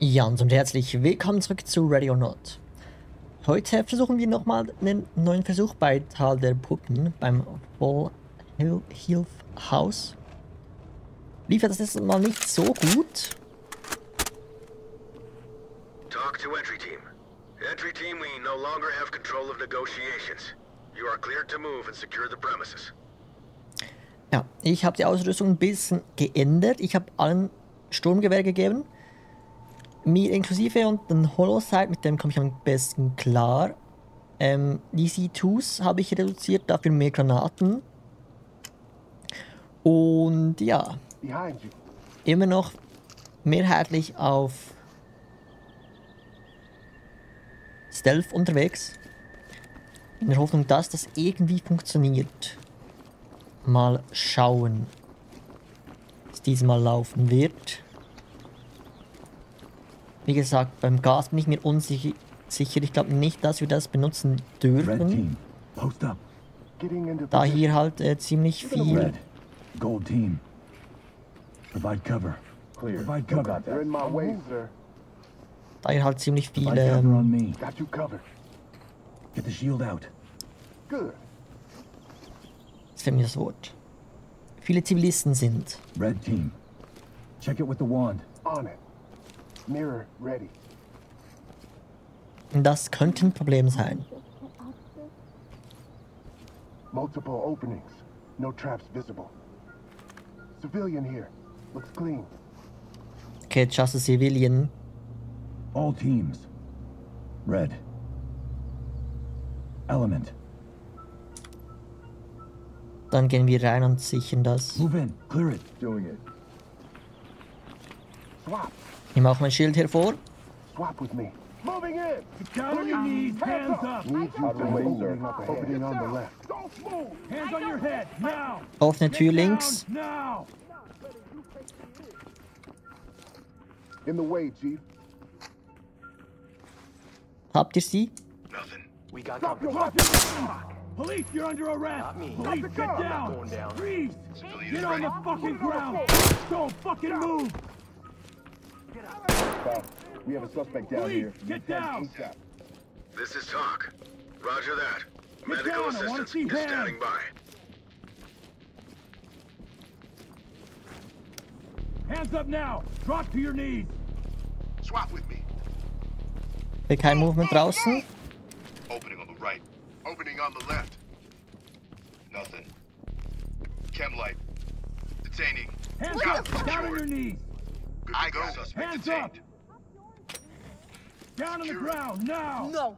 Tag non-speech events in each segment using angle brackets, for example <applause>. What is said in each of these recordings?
Ja, und somit herzlich willkommen zurück zu Ready or Not. Heute versuchen wir nochmal einen neuen Versuch bei Tal der Puppen beim Wall Hill Health House. Lief das letzte Mal nicht so gut. Talk to entry team. Entry team, we no longer have control of negotiations. You are cleared to move and secure the premises. Ja, ich habe die Ausrüstung ein bisschen geändert. Ich habe allen Sturmgewehr gegeben. Mir inklusive und den Holosight, mit dem komme ich am besten klar. Ähm, die C2s habe ich reduziert, dafür mehr Granaten. Und ja, immer noch mehrheitlich auf Stealth unterwegs. In der Hoffnung, dass das irgendwie funktioniert. Mal schauen, es diesmal laufen wird. Wie gesagt, beim Gas bin ich mir unsicher. Sicher. Ich glaube nicht, dass wir das benutzen dürfen, da hier halt äh, ziemlich viel sir. da hier halt ziemlich viele ähm, jetzt fehlt mir das Wort. Viele Zivilisten sind. Red team. Check it with the wand. On it. Mirror ready. Und das könnte ein Problem sein. Multiple openings. No traps visible. Civilian here. Looks clean. Okay, just a civilian. All teams. Red. Element. Dann gehen wir rein und sichern das. Move in. Clear it. Doing it. Swap. Ich nehme auch mein Schild hervor. Swap with me. Moving in. Get down on your knees, hands up. Need you to opening up. Opening on the left. Don't move. Hands on your head, now. Offene Tür links. Now. In the way, Chief. Habt ihr sie? Nothing. We got Drop your company. weapon. Police, you're under arrest. Not me. Police, Not get down. Going down. Freeze. Get on the fucking ground. Don't fucking move. We have a suspect down here. get down. This is talk. Roger that. Medical down, assistance is hands. standing by. Hands up now. Drop to your knees. Swap with me. Kein Movement draußen. Opening on the right. Opening on the left. Nothing. Chem light. Detaining. Hands Got up. Down on your knees. Good I go. got it. Suspect Hands detained. up. Down on the ground now. No.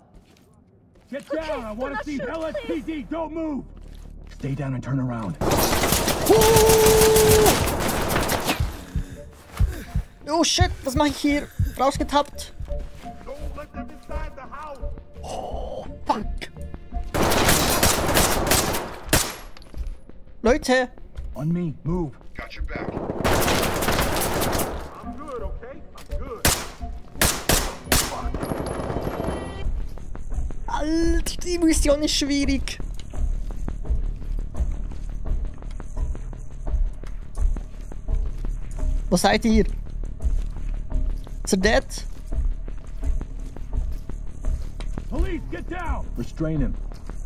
Get Okay, down. I want to see not sure, LSPD. Don't move. Stay down and turn around. Oh shit, was mache ich hier? Rausgetappt. Don't let them inside the house. Oh, fuck. Leute, On me. Move. Got your back. Alter, die Mission ist schwierig. Wo seid ihr? Ist er dead? Police, get down. Restrain him.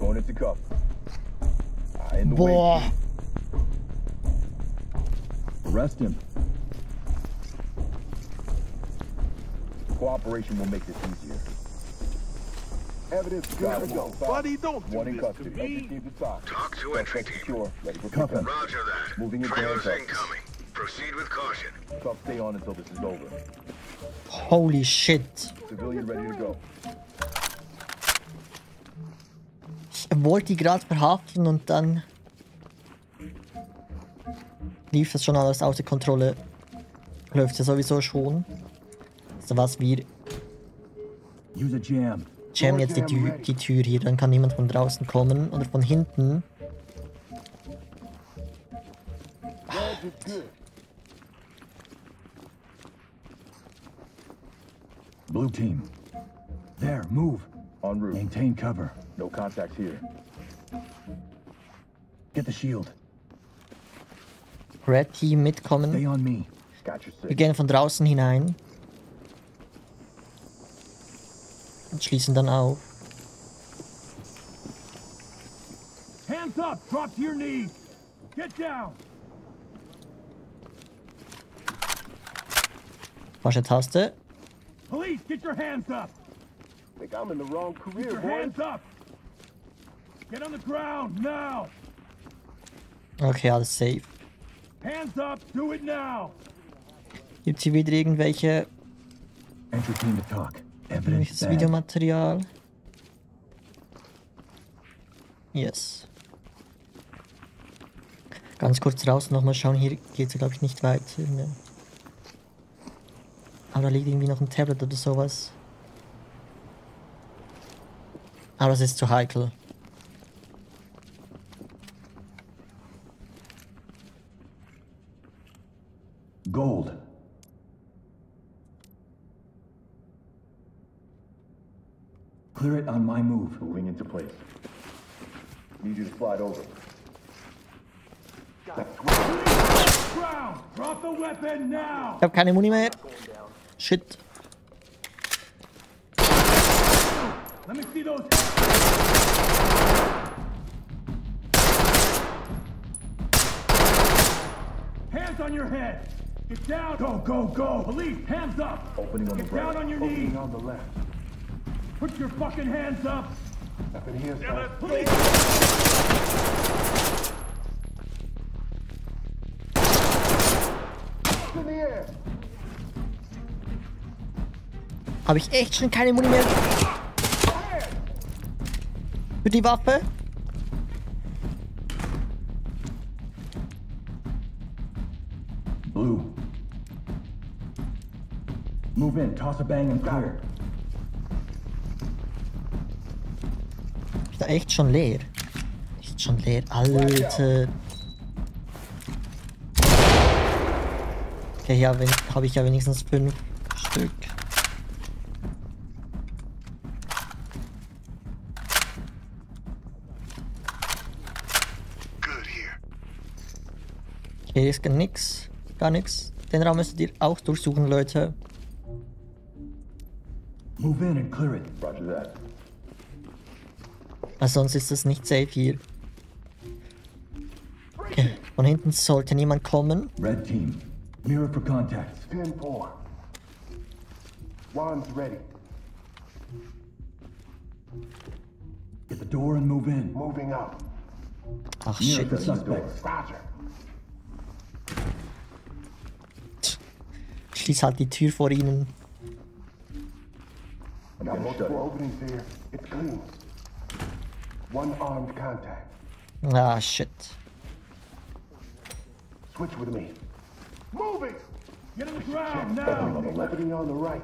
Going into cuff. In the Boah. Arrest him. Cooperation will make this easier. Evidence good to go. Buddy, don't do One in this to custody. me. Talk. To entry team. secure. Ready for pickup. Roger that. Moving Trailers incoming. Proceed with caution. Cuff stay on until this is over. Holy shit. Civilian ready to go. Ich wollte die gerade verhaften und dann lief das schon alles außer Kontrolle. Läuft ja sowieso schon. Also was wir Use a jam. Jammen jetzt die, Tür, die Tür hier, dann kann niemand von draußen kommen oder von hinten. Blue team. There. Move. En route. Maintain cover. No contacts here. Get the shield. Red Team Stay mitkommen. Wir gehen von draußen hinein. Und schließen dann auf. Hands up! Drop to your knees! Get down! Falsche Taste. Police, get your hands up! Think I'm in the wrong Get career, your boy. hands up! Get on the ground, now! Okay, alles safe. Hands up! Do it now! Gibt hier wieder irgendwelche team to talk. Bad. Videomaterial? Yes. Ganz kurz raus nochmal schauen, hier geht es glaube ich nicht weiter. Ne. Aber da liegt irgendwie noch ein Tablet oder sowas. Aber das ist zu heikel. Gold. Clear it on my move. Moving into place. Need you to slide over. Drop the weapon now! Ich habe keine Muni mehr. Shit. Let me see those. Hands on your head. Get down. Go, go, go. Police, hands up. opening on the Get right. down on your opening knees. on the left. Put your fucking hands up. Up in here, air. Habe ich echt schon keine Muni mehr? Für die Waffe? Blue. Move in. Toss a bang and clear. Da echt schon leer? Ist schon leer, Alter. Okay, ja, habe ich ja wenigstens fünf Stück. Hier ist gar nix. Gar nix. Den Raum müsstet ihr auch durchsuchen, Leute. Move in and clear it. Roger that. Weil sonst ist es nicht safe hier. Okay. Von hinten sollte niemand kommen. Red team. Mirror for contacts. 10-4. Juan's ready. Get the door and move in. Moving up. Ach shit. for suspects. Roger. Schließ halt die Tür vor ihnen. I got multiple openings here. It's clean. One armed contact. Ah shit. Switch with me. Move it! Get on the ground now. on the on the right.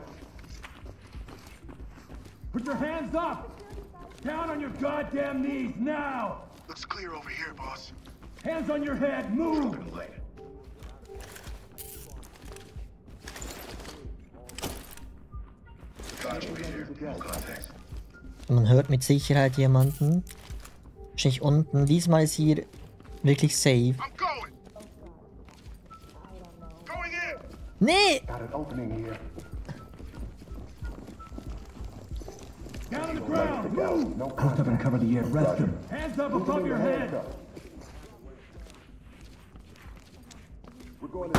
Put your hands up. Down on your goddamn knees now. Looks clear over here, boss. Hands on your head. Move. Open the light. Dodge here. No contacts. Man hört mit Sicherheit jemanden. Wahrscheinlich unten. Diesmal ist hier wirklich safe. Nee! Down on the ground. Move. No Post up and cover the air. Rest him. Hands up above your Hands head. up. We're going to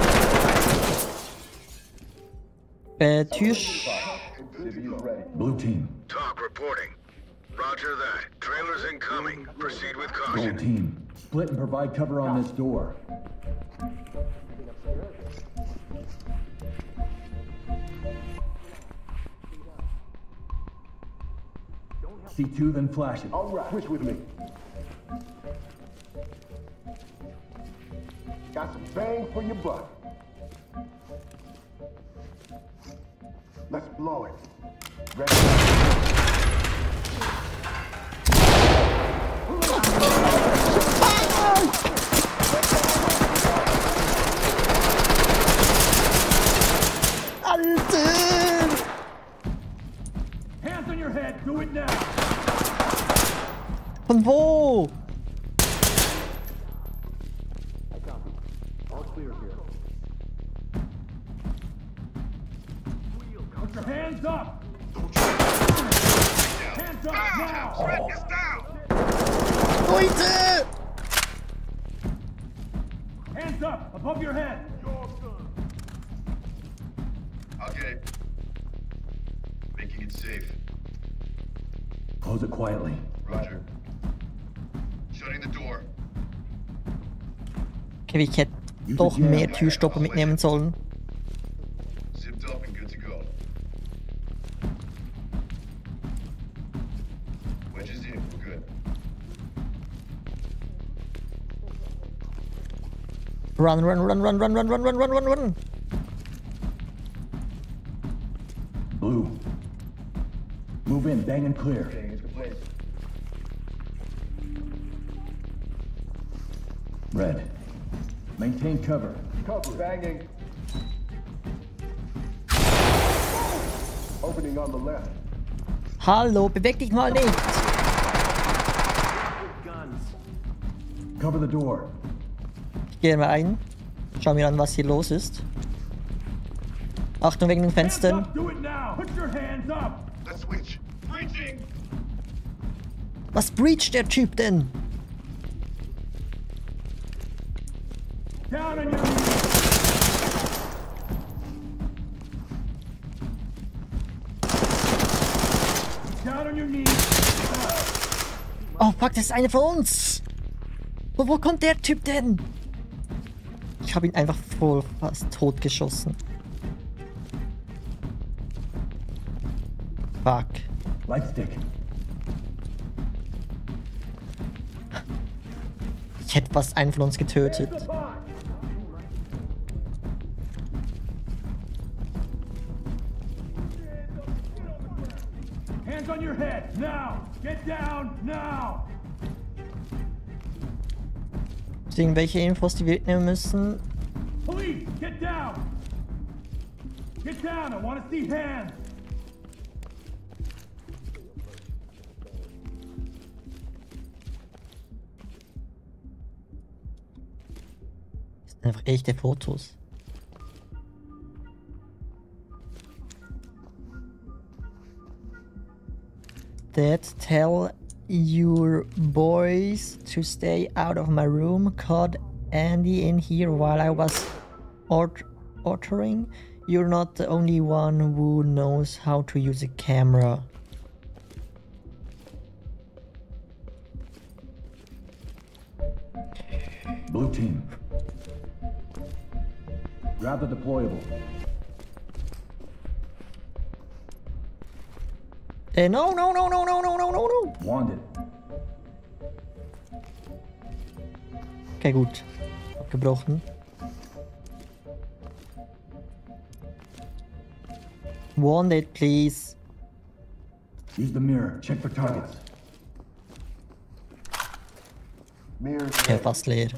Äh, Tür. Blue team. Talk reporting. Roger that. Trailers incoming. Proceed with Gold caution. team. Split and provide cover on this door. C2, then flash it. All right. Switch with me. Got some bang for your buck. Let's blow it. Ready? Hands on your head. Do it now. Von wo? Put your hands up. Hands up now! Red is down! Leute! Hands up above your head! I'll get it. Making it safe. Close it quietly. Roger. Shutting the door. Okay, ich hätte doch mehr Türstopper mitnehmen sollen. Run, run, run, run, run, run, run, run, run, run, run. Blue. Move in, bang and clear. Getting into. Red. Maintain cover. Cover. Banging. Opening on the left. Hallo, beweg dich mal nicht. Cover the door. Gehe mal ein. Schau mir an, was hier los ist. Achtung wegen den Fenstern. Was breacht der Typ denn? Oh fuck, das ist einer von uns. Wo, wo kommt der Typ denn? Ich habe ihn einfach voll fast totgeschossen. Fuck. Lightstick. Ich hätte fast einen von uns getötet. Hands on your head! Now! Get down! Now! Gibt es irgendwelche Infos, die wir mitnehmen müssen? Police! Get down! Get down! I want to see hands! Das sind einfach echte Fotos. Dad, tell your boys to stay out of my room. Caught Andy in here while I was ordering. You're not the only one who knows how to use a camera. Blue team. Grab the deployable. Eh, no, no, no, no, no, no, no, no, no. Wand it. Okay, gut. Abgebrochen. It, please. Use the mirror. Check for targets. Mirrors. Okay, fast leer.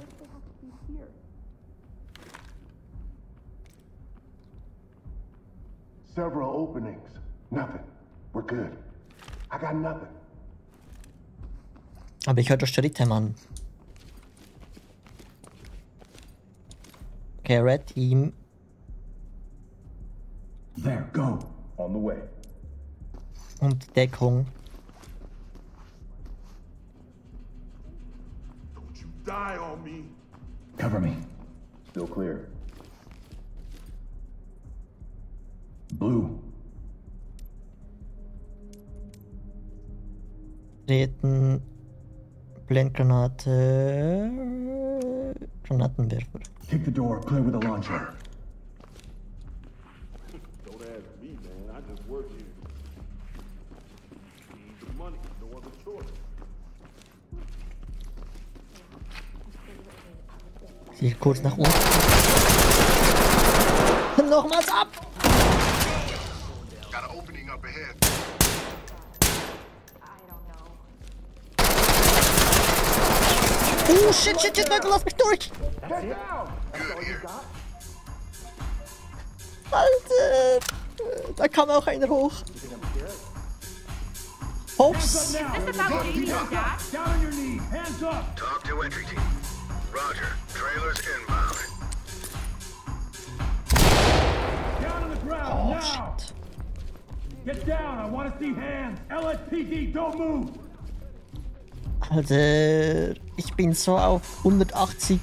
Several openings. Nothing. We're good. I got nothing. Aber ich höre doch Schritte, Mann. Okay, Red Team. There, go. On the way. Und Deckung. Don't you die on me! Cover me. Still clear. Blue. Treten. Blendgranate. Granatenwerfer. Kick the door. Clear with a launcher. Don't ask me, man. I just work here. Need the money, no other choice. Hier kurz nach unten. <laughs> Nochmals ab! Got an opening up ahead. Oh shit, shit, shit, Leute, lass mich durch! Good here. Alter! Da kam auch einer hoch. Hops! Now! This is about dating, Dad. Down on your knees! Hands up! Talk to entry team. Roger. Trailers inbound. Down on the ground! Oh now! shit. Get down. I want to see hands. LSPD, don't move. Alter, ich bin so auf 180.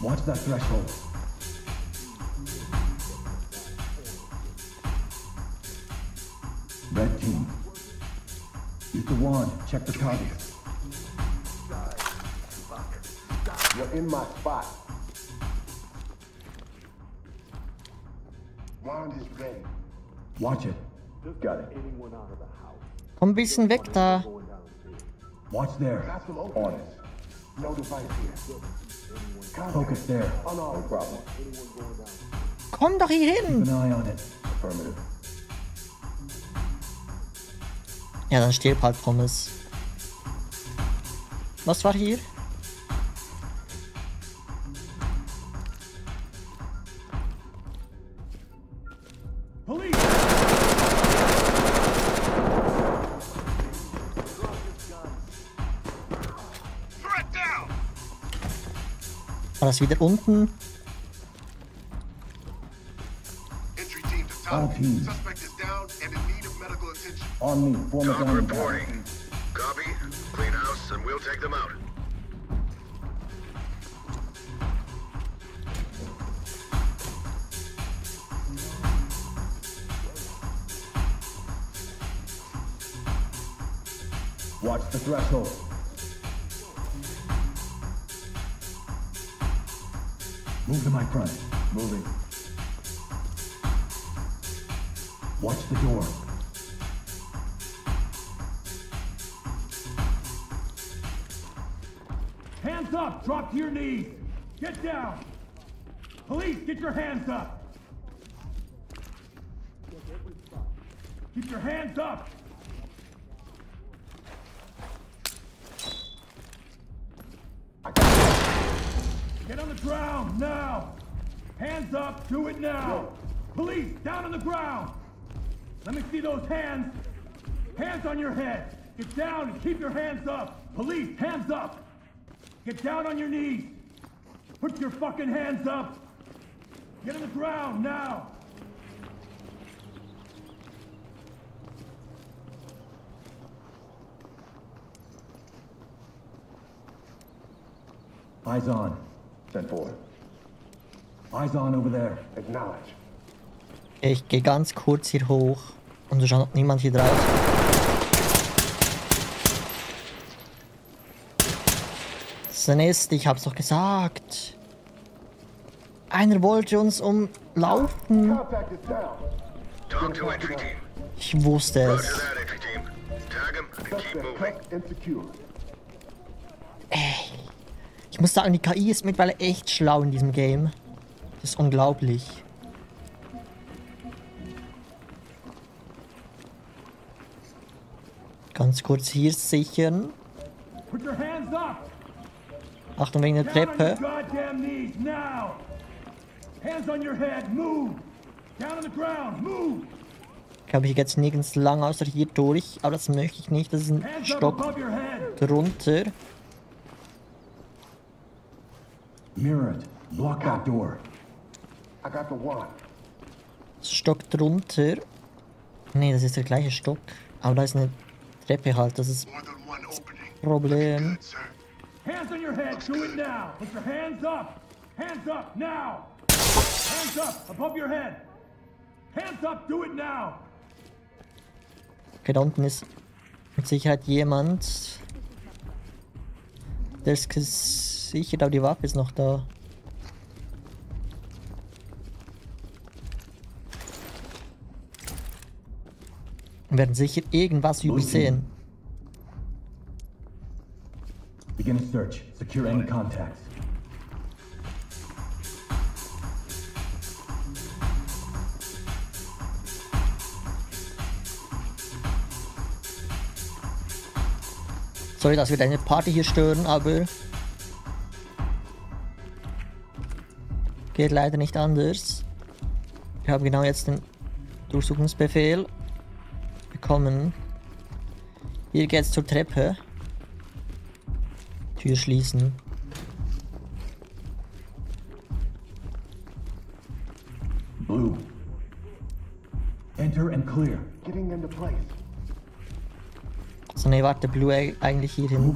Watch that threshold. Red team. Use the wand. Check the targets. You're in my spot. Wand is ready. Watch it. Got it. Komm ein bisschen weg da. Watch there. On it. No device here. Focus there. No problem. Komm doch hier hin. Ja, dann stirb halt, Thomas. Was war hier? Need of medical attention. On me. Form a gun. reporting. Copy. Clean house, and we'll take them out. Watch the threshold. Your hands up. Keep your hands up. Get on the ground now. Hands up. Do it now. Police, down on the ground. Let me see those hands. Hands on your head. Get down and keep your hands up. Police, hands up. Get down on your knees. Put your fucking hands up. Get on the ground now. Eyes on. Send forward. Eyes on over there. Acknowledge. Ich gehe ganz kurz hier hoch. Und so schaut niemand hier drauf. Sanist, ich hab's doch gesagt. Einer wollte uns umlaufen. Ich wusste es. secure. Ich muss sagen, die KI ist mittlerweile echt schlau in diesem Game. Das ist unglaublich. Ganz kurz hier sichern. Achtung wegen der Treppe. Glaube, ich gehe jetzt nirgends lang außer hier durch. Aber das möchte ich nicht. Das ist ein Stock drunter. Mirror it. Block that door. I got the wand. Stock drunter. Nee, das ist der gleiche Stock. Aber da ist eine Treppe halt. Das ist opening. Problem. Hands on your head. Do it now. Put your hands up. Hands up now. Hands up above your head. Hands up. Do it now. Okay, da unten ist mit Sicherheit jemand. Der ist gesichert, aber die Waffe ist noch da. Wir werden sicher irgendwas übersehen. Begin a search. Secure any contacts. Sorry, dass wir deine Party hier stören, aber geht leider nicht anders. Wir haben genau jetzt den Durchsuchungsbefehl bekommen. Hier geht's zur Treppe. Tür schließen. Blue. Enter and clear. Ne, warte, Blue eig- eigentlich hier hin.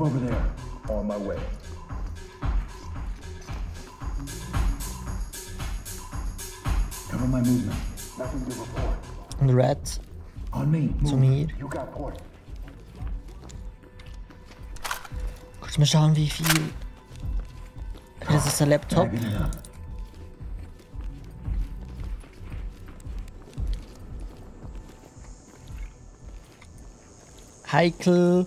Und Red zu mir. Kurz mal schauen, wie viel. Das ist der Laptop. Heikel.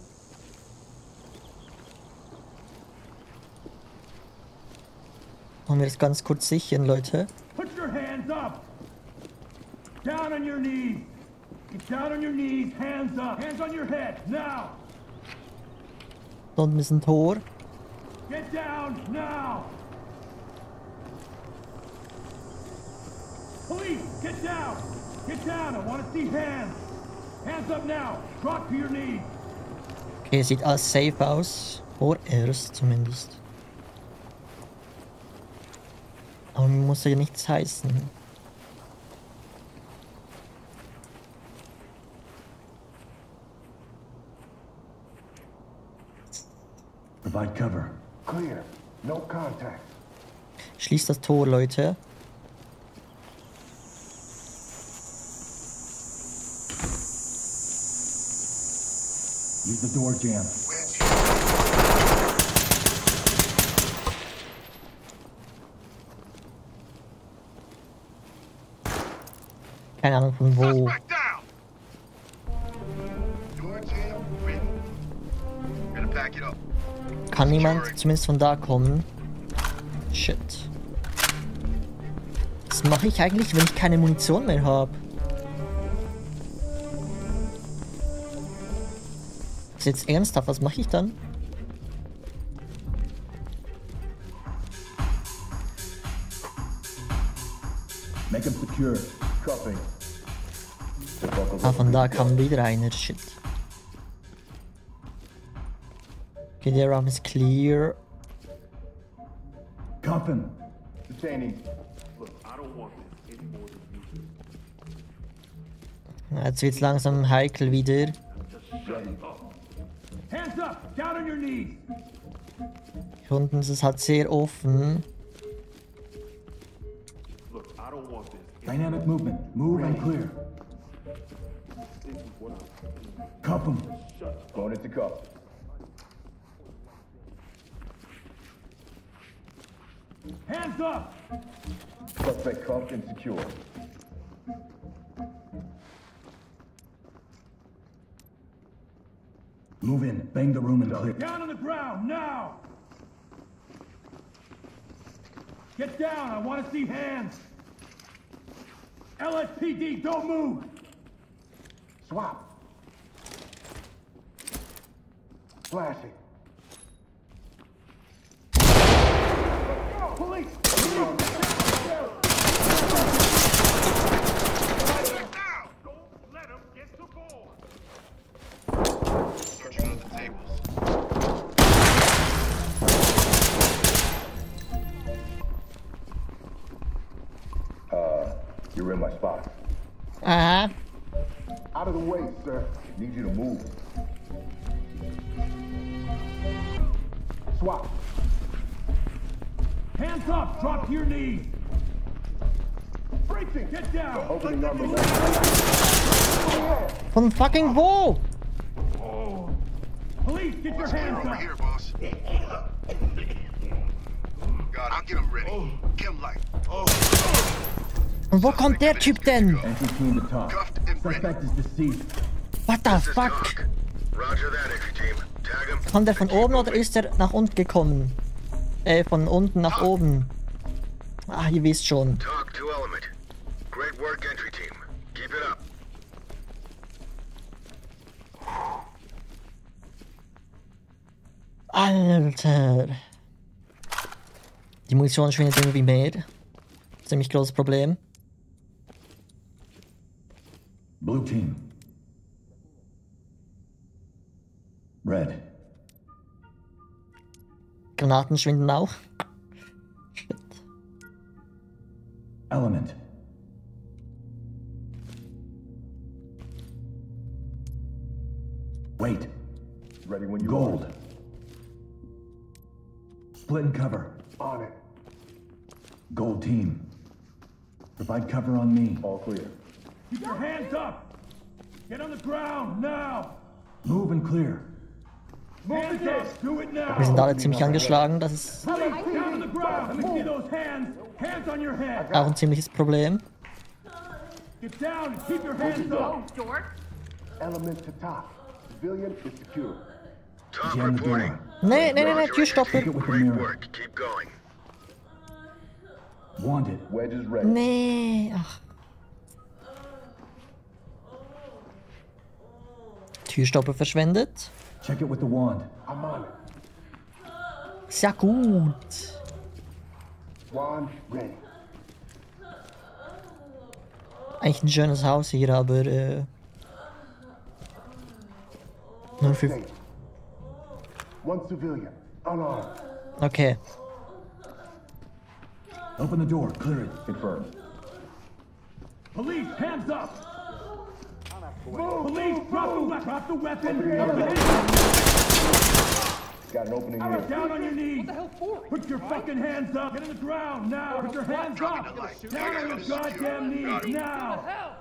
Wollen wir das ganz kurz sichern, Leute? Put your hands up! Down on your knees! Get down on your knees, hands up! Hands on your head, now! Da unten ist ein Tor. Get down, now! Police, get down! Get down, I want to see hands! Okay, sieht alles safe aus. Vorerst zumindest. Aber muss ja nichts heißen. Provide cover. Clear. No contact. Schließt das Tor, Leute. Use the door jam. Keine Ahnung von wo. Kann niemand zumindest von da kommen? Shit. Was mache ich eigentlich, wenn ich keine Munition mehr habe? Ist jetzt ernsthaft, was mache ich dann? Make him secure. Buckles Ah, von da kam wieder einer. Shit. Okay, der Raum ist clear. Cuff him. Detaining. Jetzt wird's langsam heikel wieder. Hands up! Hier unten ist es halt sehr offen. Dynamic movement. Move and clear. Cuff him. Going into cuff. Hands up! Suspect cuffed and secure. Move in. Bang the room and clear. Down on the ground, now! Get down, I want to see hands! LSPD, don't move! Swap. Flashing. Police! Down! Drop your knees! Breaching. Get down! Opening. Von fucking wo? Police, get your hands over up! here, boss. God, I'll get him ready. Kim light. Und wo kommt der Typ denn? What the fuck? Talk. Roger that, entry team. Tag him. Kommt der von oben oder ist er nach unten gekommen? Äh, von unten nach oben. Ah, ihr wisst schon. Talk to Element. Great work, entry team. Keep it up. Alter. Die Munition schwindet irgendwie mehr. Ziemlich großes Problem. Blue team. Red. Granaten schwinden auch. element. Wait. Ready when you Gold. Are. Split and cover. On it. Gold team. Provide cover on me. All clear. Keep your hands up! Get on the ground, now! Move and clear. Wir sind alle ziemlich angeschlagen, das ist auch ein ziemliches Problem. Nee, nee, nee, nee, is ready. Nee, ach. Türstopper verschwendet. Check it with the wand. I'm on it. Ist ja gut. Wand ready. Eigentlich ein schönes Haus hier, aber äh, nur für... One civilian. Unarmed. Okay. Open the door. Clear it. Confirmed. Police, hands up! Police, drop the weapon! Drop the weapon! Got an opening here. Down on your knees! What the hell for? Put your fucking hands up! Get on the ground now! Put your hands up! Down on your goddamn knees now!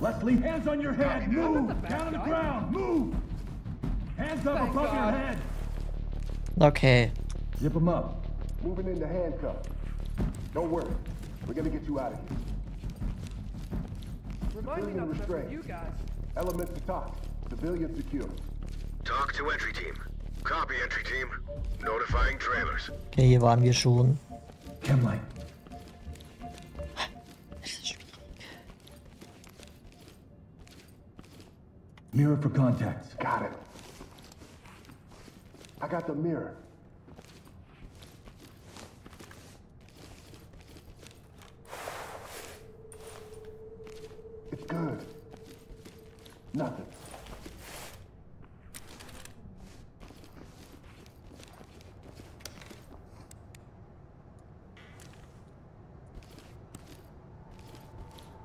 Leslie. Hands on your head! Move! Down on the ground! Move! Hands up above your head! Okay. Zip him up. Moving into handcuffs. Don't worry. We're gonna get you out of here. Reminding Civilian us of restraint. you guys. Element to top. Civilian secure. Talk to entry team. Copy, entry team. Notifying trailers. Okay, hier waren wir schon. Chemlight. Mirror for contacts. Got it. I got the mirror. Good. Nothing.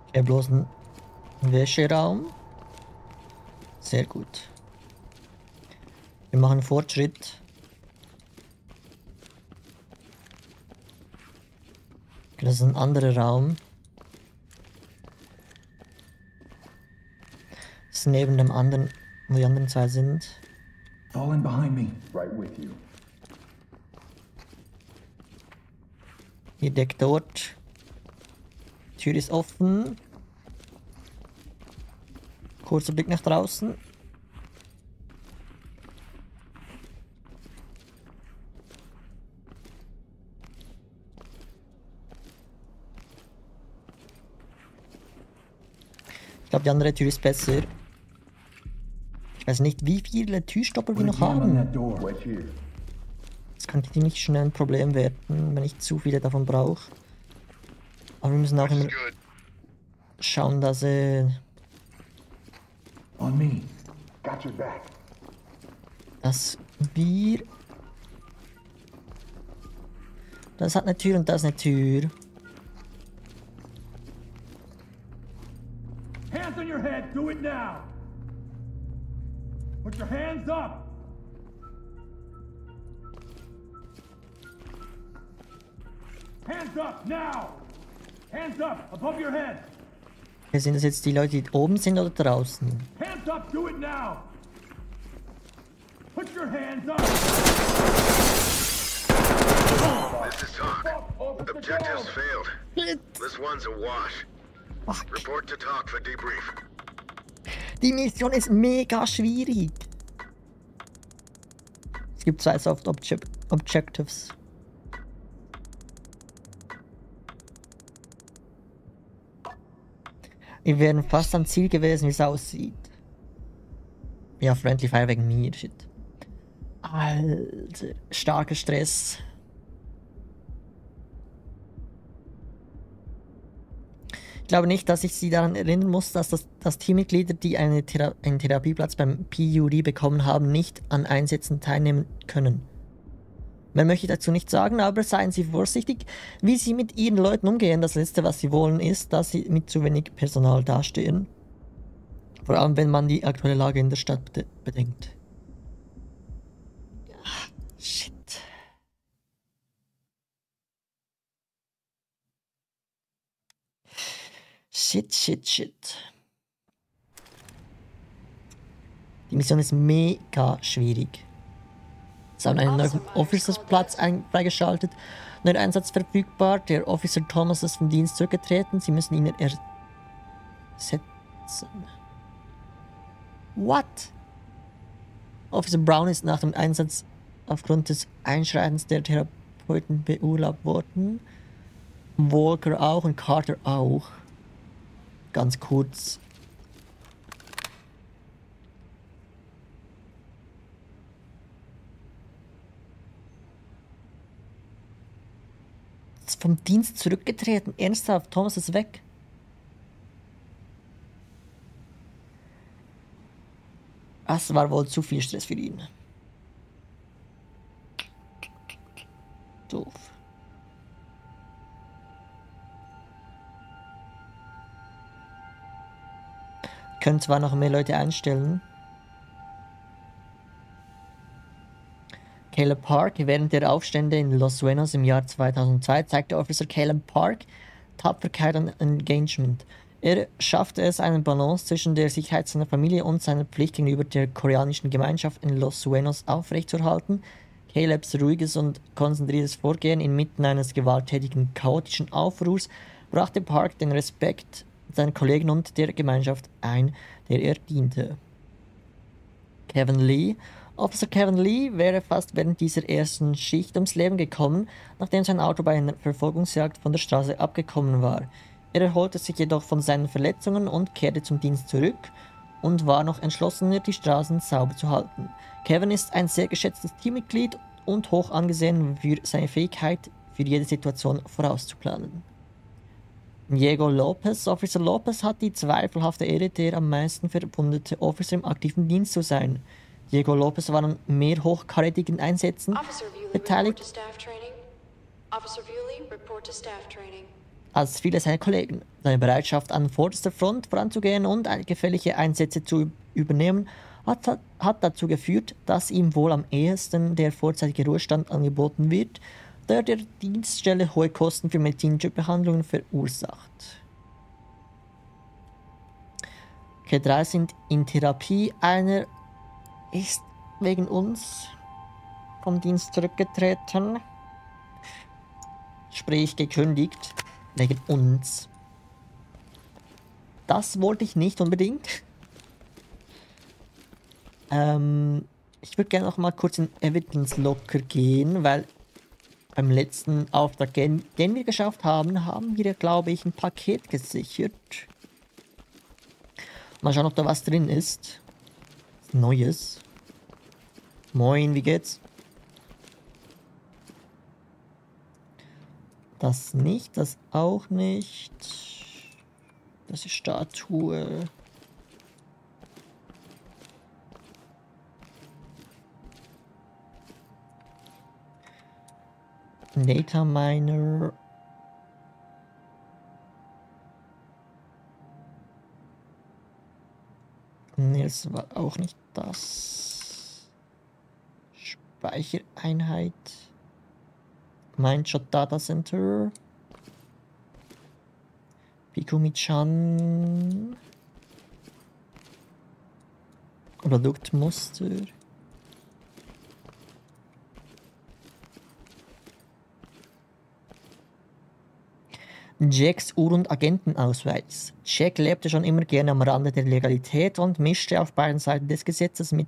Okay, bloß ein Wäscheraum. Sehr gut. Wir machen Fortschritt. Das ist ein anderer Raum. Neben dem anderen, wo die anderen zwei sind. Fall in behind me. Right with you. Hier deckt dort. Tür ist offen. Kurzer Blick nach draußen. Ich glaube, die andere Tür ist besser. Ich weiß nicht, wie viele Türstopper wir noch haben. Das kann ziemlich schnell ein Problem werden, wenn ich zu viele davon brauche. Aber wir müssen auch immer Good. schauen, dass äh, On me. Got your back. dass wir... Das hat eine Tür und das eine Tür. Hands on your head! Do it now! Put your hands up! Hands up, now! Hands up, above your head! Hier sind das jetzt die Leute, die oben sind oder draußen? Hands up, do it now! Put your hands up! This is talk. Objectives failed. This one's a wash. Report to talk for debrief. Die Mission ist mega schwierig. Es gibt zwei Soft Obje Objectives. Wir wären fast am Ziel gewesen, wie es aussieht. Ja, Friendly Fire wegen mir, shit. Alter, starker Stress. Glaube nicht, dass ich Sie daran erinnern muss, dass das, dass Teammitglieder, die eine Thera einen Therapieplatz beim PUD bekommen haben, nicht an Einsätzen teilnehmen können. Mehr möchte ich dazu nicht sagen, aber seien Sie vorsichtig, wie Sie mit Ihren Leuten umgehen. Das Letzte, was Sie wollen, ist, dass Sie mit zu wenig Personal dastehen. Vor allem, wenn man die aktuelle Lage in der Stadt bede- bedenkt. Shit. Shit, shit, shit. Die Mission ist mega schwierig. Sie haben einen neuen Officersplatz freigeschaltet. Neuer Einsatz verfügbar. Der Officer Thomas ist vom Dienst zurückgetreten. Sie müssen ihn ersetzen. What? Officer Brown ist nach dem Einsatz aufgrund des Einschreitens der Therapeuten beurlaubt worden. Walker auch und Carter auch. Ganz kurz. Vom Dienst zurückgetreten. Ernsthaft, Thomas ist weg. Das war wohl zu viel Stress für ihn. Doof. Können zwar noch mehr Leute einstellen. Caleb Park, während der Aufstände in Los Suenos im Jahr 2002 zeigte Officer Caleb Park Tapferkeit und Engagement. Er schaffte es, eine Balance zwischen der Sicherheit seiner Familie und seiner Pflicht gegenüber der koreanischen Gemeinschaft in Los Suenos aufrechtzuerhalten. Calebs ruhiges und konzentriertes Vorgehen inmitten eines gewalttätigen, chaotischen Aufruhrs brachte Park den Respekt seiner Kollegen und der Gemeinschaft ein, der er diente. Kevin Lee. Officer Kevin Lee wäre fast während dieser ersten Schicht ums Leben gekommen, nachdem sein Auto bei einer Verfolgungsjagd von der Straße abgekommen war. Er erholte sich jedoch von seinen Verletzungen und kehrte zum Dienst zurück und war noch entschlossener, die Straßen sauber zu halten. Kevin ist ein sehr geschätztes Teammitglied und hoch angesehen für seine Fähigkeit, für jede Situation vorauszuplanen. Diego Lopez. Officer Lopez hat die zweifelhafte Ehre, der am meisten verwundete Officer im aktiven Dienst zu sein. Diego Lopez war an mehr hochkarätigen Einsätzen beteiligt als viele seiner Kollegen. Seine Bereitschaft, an vorderster Front voranzugehen und gefährliche Einsätze zu übernehmen, hat, hat dazu geführt, dass ihm wohl am ehesten der vorzeitige Ruhestand angeboten wird, da er der Dienststelle hohe Kosten für medizinische Behandlungen verursacht. Okay, drei sind in Therapie. Einer ist wegen uns vom Dienst zurückgetreten. Sprich gekündigt. Wegen uns. Das wollte ich nicht unbedingt. Ähm, ich würde gerne noch mal kurz in Evidence Locker gehen, weil beim letzten Auftrag, den, den wir geschafft haben, haben wir, glaube ich, ein Paket gesichert. Mal schauen, ob da was drin ist. Neues. Moin, wie geht's? Das nicht, das auch nicht. Das ist Statue. Data Miner. Nee, das war auch nicht das. Speichereinheit. Mindshot Data Center. Pikumi-chan. Produktmuster. Jacks Uhr- und Agentenausweis. Jack lebte schon immer gerne am Rande der Legalität und mischte auf beiden Seiten des Gesetzes mit.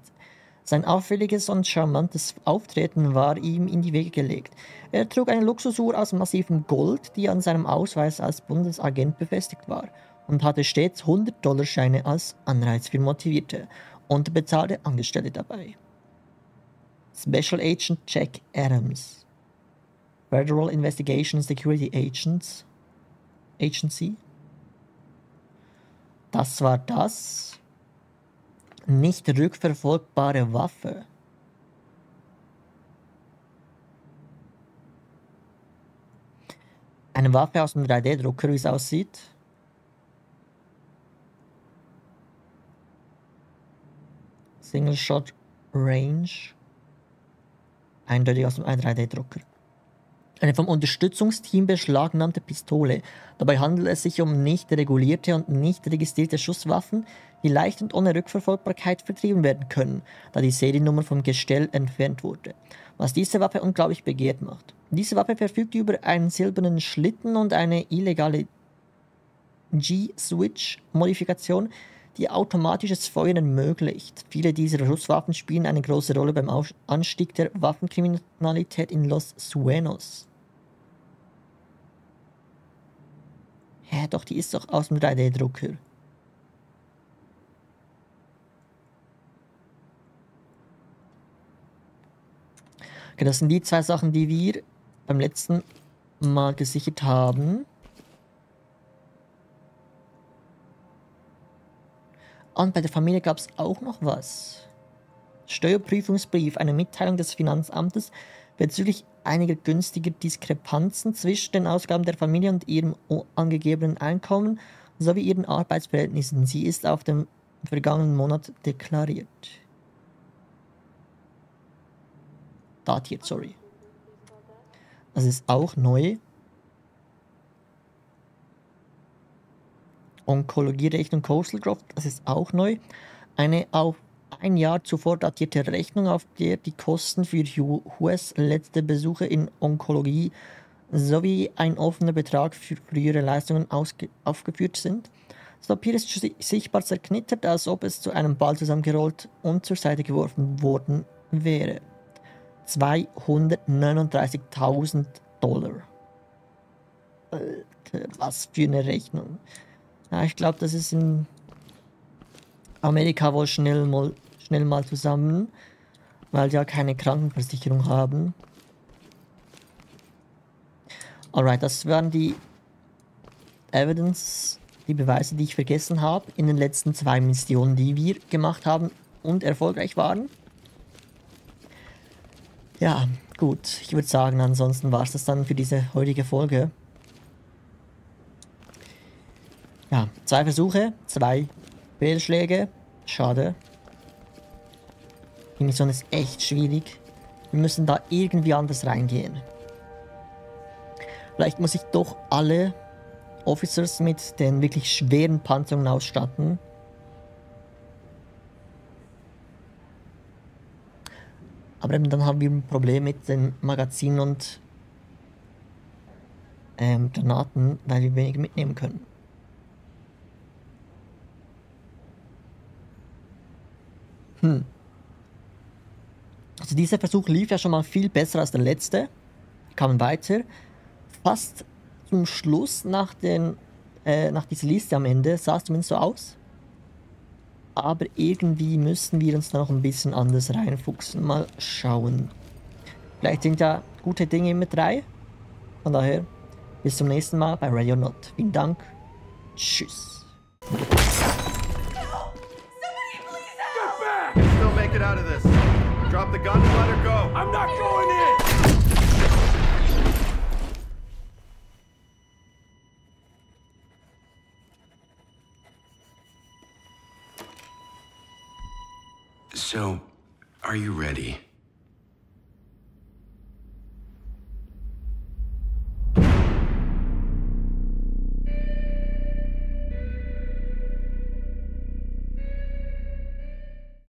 Sein auffälliges und charmantes Auftreten war ihm in die Wege gelegt. Er trug eine Luxusuhr aus massivem Gold, die an seinem Ausweis als Bundesagent befestigt war, und hatte stets 100-Dollar-Scheine als Anreiz für motivierte, unterbezahlte Angestellte dabei. Special Agent Jack Adams. Federal Investigation Security Agents. Agency. Das war das. Nicht rückverfolgbare Waffe. Eine Waffe aus dem 3D-Drucker, wie es aussieht. Single Shot Range. Eindeutig aus dem 3D-Drucker. Eine vom Unterstützungsteam beschlagnahmte Pistole. Dabei handelt es sich um nicht regulierte und nicht registrierte Schusswaffen, die leicht und ohne Rückverfolgbarkeit vertrieben werden können, da die Seriennummer vom Gestell entfernt wurde, was diese Waffe unglaublich begehrt macht. Diese Waffe verfügt über einen silbernen Schlitten und eine illegale G-Switch-Modifikation, die automatisches Feuern ermöglicht. Viele dieser Schusswaffen spielen eine große Rolle beim Anstieg der Waffenkriminalität in Los Suenos. Hä, doch, die ist doch aus dem 3D-Drucker. Okay, das sind die zwei Sachen, die wir beim letzten Mal gesichert haben. Und bei der Familie gab es auch noch was. Steuerprüfungsbrief, eine Mitteilung des Finanzamtes bezüglich einiger günstiger Diskrepanzen zwischen den Ausgaben der Familie und ihrem angegebenen Einkommen sowie ihren Arbeitsverhältnissen. Sie ist auf dem vergangenen Monat deklariert. Datiert, sorry. Das ist auch neu. Onkologie-Rechnung Coastal Grove, das ist auch neu. Eine auf ein Jahr zuvor datierte Rechnung, auf der die Kosten für Hues letzte Besuche in Onkologie sowie ein offener Betrag für frühere Leistungen aufgeführt sind. Das Papier ist sichtbar zerknittert, als ob es zu einem Ball zusammengerollt und zur Seite geworfen worden wäre. 239.000 Dollar. Alter, was für eine Rechnung. Ja, ich glaube, das ist in Amerika wohl schnell mal, schnell mal zusammen, weil die ja keine Krankenversicherung haben. Alright, das waren die Evidence, die Beweise, die ich vergessen habe in den letzten zwei Missionen, die wir gemacht haben und erfolgreich waren. Ja, gut, ich würde sagen, ansonsten war es das dann für diese heutige Folge. Ja, zwei Versuche, zwei Fehlschläge. Schade. Die Mission ist echt schwierig. Wir müssen da irgendwie anders reingehen. Vielleicht muss ich doch alle Officers mit den wirklich schweren Panzerungen ausstatten. Aber eben dann haben wir ein Problem mit den Magazinen und ähm, Granaten, weil wir weniger mitnehmen können. Hm. Also dieser Versuch lief ja schon mal viel besser als der letzte. Kamen weiter. Fast zum Schluss nach, den, äh, nach dieser Liste am Ende sah es zumindest so aus aber irgendwie müssen wir uns da noch ein bisschen anders reinfuchsen. Mal schauen. Vielleicht sind ja gute Dinge immer drei. Von daher, bis zum nächsten Mal bei Radio Not. Vielen Dank. Tschüss. The gun and let her go. I'm not going in! So, are you ready?